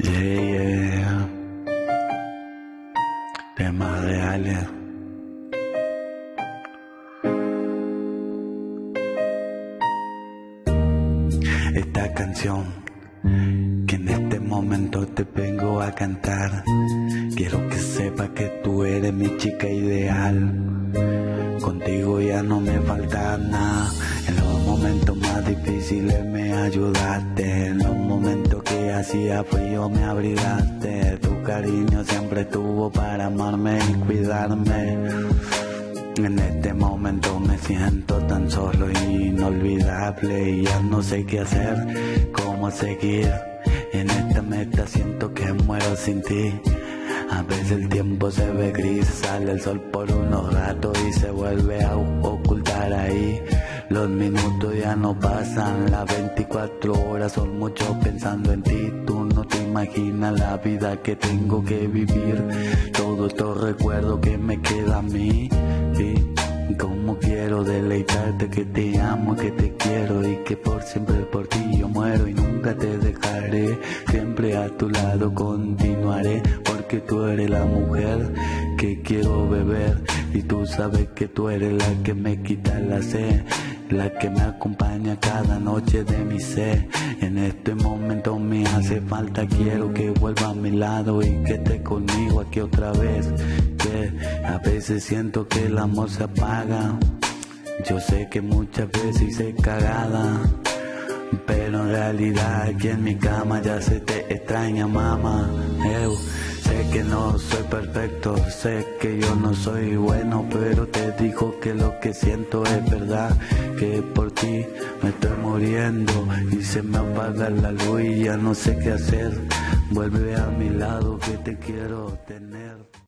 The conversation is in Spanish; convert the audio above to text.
Yeah, yeah. Temas reales. Esta canción que en este momento te vengo a cantar. Quiero que sepa que tú eres mi chica ideal. Contigo ya no me falta nada. En los momentos más difíciles me ayudaste. Hacía frío me abrigaste. Tu cariño siempre estuvo para amarme y cuidarme. En este momento me siento tan solo e inolvidable y ya no sé qué hacer, cómo seguir. En esta meta siento que muero sin ti. A veces el tiempo se ve gris, sale el sol por unos ratos y se vuelve a ocultar ahí. Los minutos ya no pasan, las 24 horas son mucho pensando en ti. Tú no te imaginas la vida que tengo que vivir. Todo estos recuerdos que me queda a mí. Y como quiero deleitarte que te amo, que te quiero y que por siempre por ti yo muero y nunca te dejaré. Siempre a tu lado continuaré porque tú eres la mujer que quiero beber y tú sabes que tú eres la que me quita la sed la que me acompaña cada noche de mi sed. En este momento me hace falta, quiero que vuelva a mi lado y que esté conmigo aquí otra vez. Que a veces siento que el amor se apaga. Yo sé que muchas veces hice cagada. Pero en realidad aquí en mi cama ya se te extraña, mamá. Sé que no soy perfecto, sé que yo no soy bueno, pero te digo que lo que siento es verdad, que por ti me estoy muriendo y se me apaga la luz y ya no sé qué hacer. Vuelve a mi lado que te quiero tener.